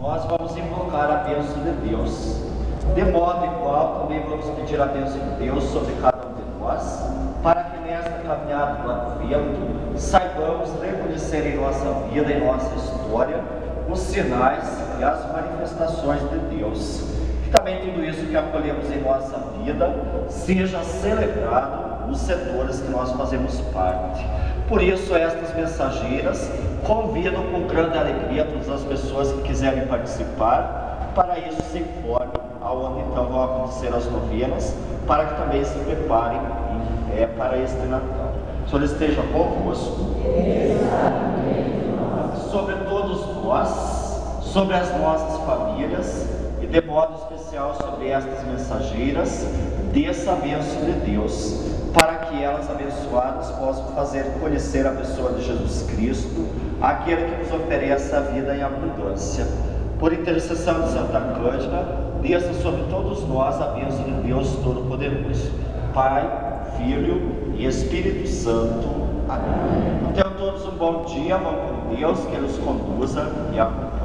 nós vamos invocar a bênção de Deus. De modo igual, também vamos pedir a bênção de Deus sobre cada um de nós, para que nesta caminhada do advento saibamos reconhecer em nossa vida, em nossa história, os sinais e as manifestações de Deus. Também tudo isso que acolhemos em nossa vida seja celebrado nos setores que nós fazemos parte. Por isso, estas mensageiras convidam com grande alegria todas as pessoas que quiserem participar, para isso se informem aonde então vão acontecer as novenas, para que também se preparem é, para este Natal. O Senhor esteja convosco. Sobre todos nós, sobre as nossas famílias de modo especial sobre estas mensageiras, desça a bênção de Deus, para que elas abençoadas possam fazer conhecer a pessoa de Jesus Cristo, aquele que nos oferece a vida em abundância. Por intercessão de Santa Cândida, desça sobre todos nós a bênção de Deus Todo-Poderoso. Pai, Filho e Espírito Santo. Amém. Tenham todos um bom dia, vão com Deus, que nos conduza e acompanhe.